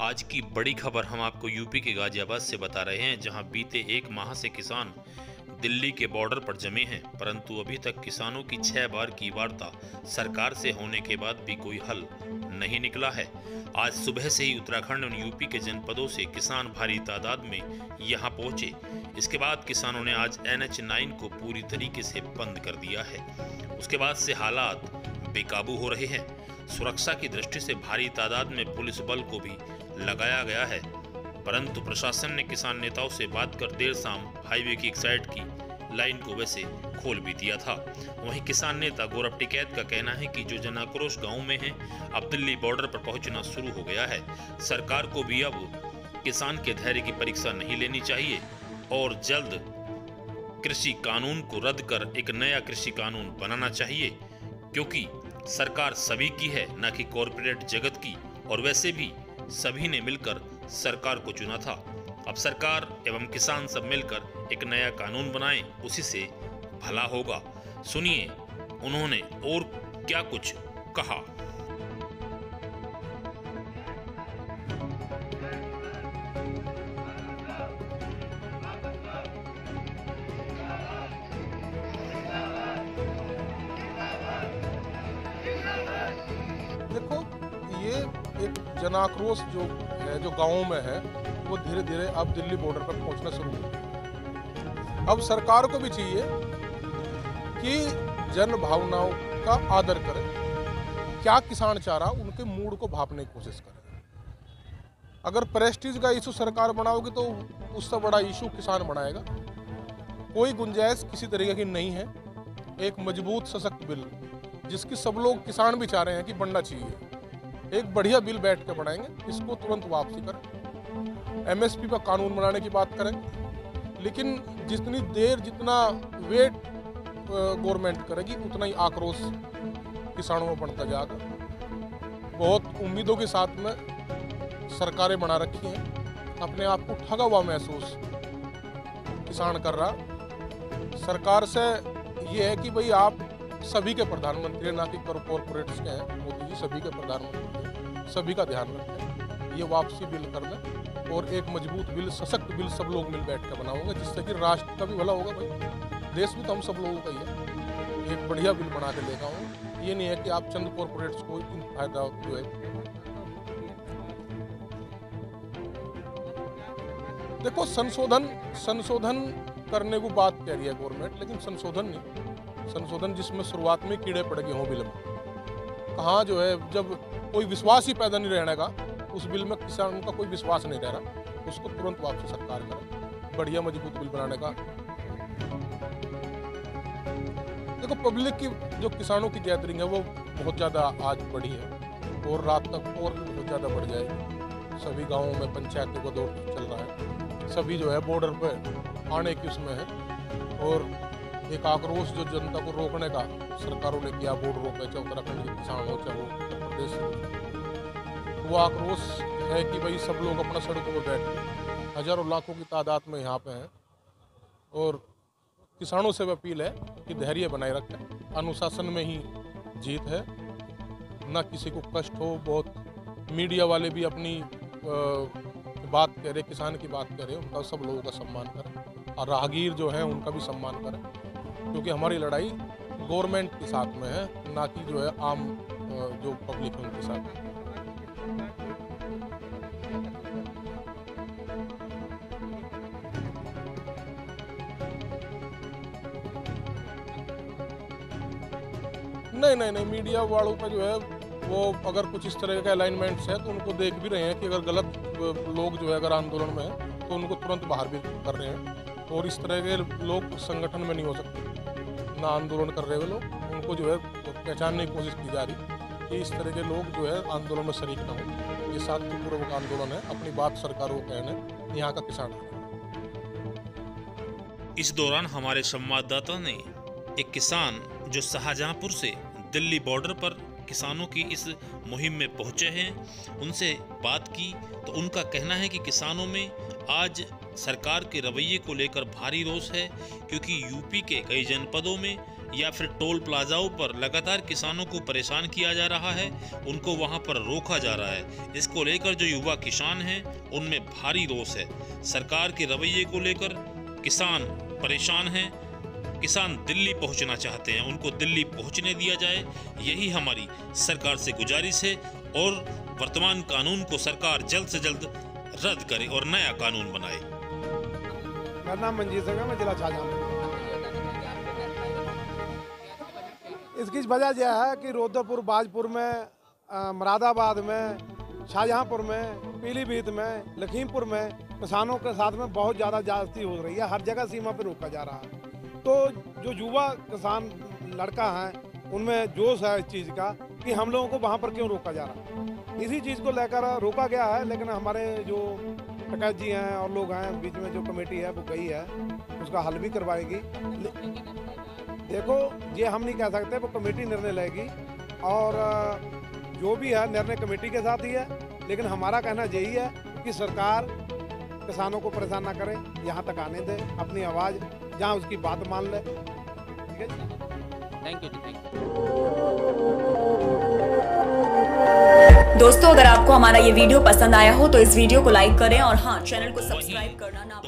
आज की बड़ी खबर हम आपको यूपी के गाजियाबाद से बता रहे हैं, जहाँ बीते एक माह से किसान दिल्ली के बॉर्डर पर जमे हैं, परंतु अभी तक किसानों की छह बार की वार्ता सरकार से होने के बाद भी कोई हल नहीं निकला है। आज सुबह से ही उत्तराखंड और यूपी के जनपदों से किसान भारी तादाद में यहाँ पहुँचे। इसके बाद किसानों ने आज एन एच नाइन को पूरी तरीके से बंद कर दिया है। उसके बाद से हालात बेकाबू हो रहे हैं। सुरक्षा की दृष्टि से भारी तादाद में पुलिस बल को भी लगाया गया है। परंतु प्रशासन ने किसान नेताओं से बात कर देर शाम हाईवे की एक साइड की लाइन को वैसे खोल भी दिया था। वहीं किसान नेता गौरव टिकैत का कहना है कि जो जन आक्रोश गाँव में है, अब दिल्ली बॉर्डर पर पहुँचना शुरू हो गया है। सरकार को भी अब किसान के धैर्य की परीक्षा नहीं लेनी चाहिए और जल्द कृषि कानून को रद्द कर एक नया कृषि कानून बनाना चाहिए, क्योंकि सरकार सभी की है, न कि कॉरपोरेट जगत की। और वैसे भी सभी ने मिलकर सरकार को चुना था। अब सरकार एवं किसान सब मिलकर एक नया कानून बनाएँ, उसी से भला होगा। सुनिए, उन्होंने और क्या कुछ कहा? जनाक्रोश जो है, जो गाँव में है, वो धीरे धीरे अब दिल्ली बॉर्डर पर पहुँचना शुरू हो अब सरकार को भी चाहिए कि जन भावनाओं का आदर करे। क्या किसान चाह रहा उनके मूड को भापने की कोशिश करे? अगर प्रेस्टीज का इशू सरकार बनाओगी तो उससे बड़ा इशू किसान बनाएगा। कोई गुंजाइश किसी तरीके की नहीं है। एक मज़बूत, सशक्त बिल जिसकी सब लोग किसान भी चाह रहे हैं कि बनना चाहिए। एक बढ़िया बिल बैठ के बढ़ाएँगे इसको तुरंत वापसी करें। एमएसपी पर कानून बनाने की बात करें, लेकिन जितनी देर जितना वेट गवर्नमेंट करेगी, उतना ही आक्रोश किसानों में बढ़ता जाएगा। बहुत उम्मीदों के साथ में सरकारें बना रखी हैं। अपने आप को ठगा हुआ महसूस किसान कर रहा। सरकार से ये है कि भाई आप सभी के प्रधानमंत्री ना कि कॉरपोरेट्स के हैं, मोदी जी सभी के प्रधानमंत्री हैं, सभी का ध्यान रखें ये वापसी बिल कर दें और एक मज़बूत बिल, सशक्त बिल सब लोग मिल बैठ कर बनाओगे, जिससे कि राष्ट्र का भी भला होगा भाई। देश भी तो हम सब लोगों का ही है। एक बढ़िया बिल बना के लेगा हूँ ये नहीं है कि आप चंद कॉरपोरेट्स को फ़ायदा जो है देखो, संशोधन संशोधन करने को बात कह रही है गवर्नमेंट लेकिन संशोधन नहीं। संशोधन जिसमें शुरुआत में कीड़े पड़ गए हों बिल में। कहाँ जो है, जब कोई विश्वास ही पैदा नहीं रहने का, उस बिल में किसान का कोई विश्वास नहीं रह रहा, उसको तुरंत वापसी सरकार करे बढ़िया मज़बूत बिल बनाने का। देखो, पब्लिक की जो किसानों की गैदरिंग है, वो बहुत ज़्यादा आज बढ़ी है, और रात तक और बहुत ज़्यादा बढ़ जाएगी। सभी गाँवों में पंचायतों का दौर चल रहा है, सभी जो है बॉर्डर पर आने की उसमें है, और एक आक्रोश जो जनता को रोकने का सरकारों ने किया बॉर्डरों पर चाहे उत्तराखंड के किसान हो, चाहे उत्तर प्रदेश वो आक्रोश है कि भाई सब लोग अपना सड़कों पर बैठ हज़ारों लाखों की तादाद में यहाँ पे हैं। और किसानों से भी अपील है कि धैर्य बनाए रखें। अनुशासन में ही जीत है। ना किसी को कष्ट हो, बहुत मीडिया वाले भी अपनी बात कह रहे किसान की बात कह रहे उनका सब लोगों का सम्मान करें। और राहगीर जो है, उनका भी सम्मान करें। क्योंकि हमारी लड़ाई गवर्नमेंट के साथ में है, ना कि जो है आम जो पब्लिक है उनके साथ नहीं नहीं नहीं मीडिया वालों का जो है, वो अगर कुछ इस तरह के अलाइनमेंट्स है तो उनको देख भी रहे हैं कि अगर गलत लोग जो है अगर आंदोलन में है तो उनको तुरंत बाहर भी कर रहे हैं। और इस तरह के लोग संगठन में नहीं हो सकते। ना आंदोलन कर रहे हुए लोग। उनको जो है पहचानने की कोशिश की जा रही कि इस तरह के लोग जो है आंदोलन में शरीक ना हो। ये शांतिपूर्वक आंदोलन है, अपनी बात सरकार को कहने, यहाँ का किसान इस दौरान हमारे संवाददाता ने एक किसान जो शाहजहांपुर से दिल्ली बॉर्डर पर किसानों की इस मुहिम में पहुँचे हैं, उनसे बात की तो उनका कहना है कि किसानों में आज सरकार के रवैये को लेकर भारी रोष है, क्योंकि यूपी के कई जनपदों में या फिर टोल प्लाजाओं पर लगातार किसानों को परेशान किया जा रहा है, उनको वहाँ पर रोका जा रहा है। इसको लेकर जो युवा किसान हैं, उनमें भारी रोष है। सरकार के रवैये को लेकर किसान परेशान हैं। किसान दिल्ली पहुँचना चाहते हैं, उनको दिल्ली पहुँचने दिया जाए, यही हमारी सरकार से गुजारिश है और वर्तमान कानून को सरकार जल्द से जल्द रद्द करे और नया कानून बनाए। मेरा नाम मंजीत सिंह है मैं जिला शाहजहां इसकी वजह यह है कि रुद्रपुर, बाजपुर में मुरादाबाद में, शाहजहांपुर में, पीलीभीत में, लखीमपुर में किसानों के साथ में बहुत ज़्यादा जास्ती हो रही है, हर जगह सीमा पर रोका जा रहा है। तो जो युवा किसान लड़का हैं, उनमें जोश है इस चीज़ का कि हम लोगों को वहाँ पर क्यों रोका जा रहा? है इसी चीज़ को लेकर रोका गया है, लेकिन हमारे जो टकैत जी हैं और लोग हैं, बीच में जो कमेटी है, वो गई है, उसका हल भी करवाएगी। देखो, ये हम नहीं कह सकते, वो कमेटी निर्णय लेगी। और, जो भी है, निर्णय कमेटी के साथ ही है, लेकिन हमारा कहना यही है कि सरकार किसानों को परेशान ना करे, यहाँ तक आने दे, अपनी आवाज़, जहाँ उसकी बात मान ले। ठीक है थैंक यू थैंक यू दोस्तों, अगर आपको हमारा ये वीडियो पसंद आया हो तो इस वीडियो को लाइक करें और हाँ चैनल को सब्सक्राइब करना ना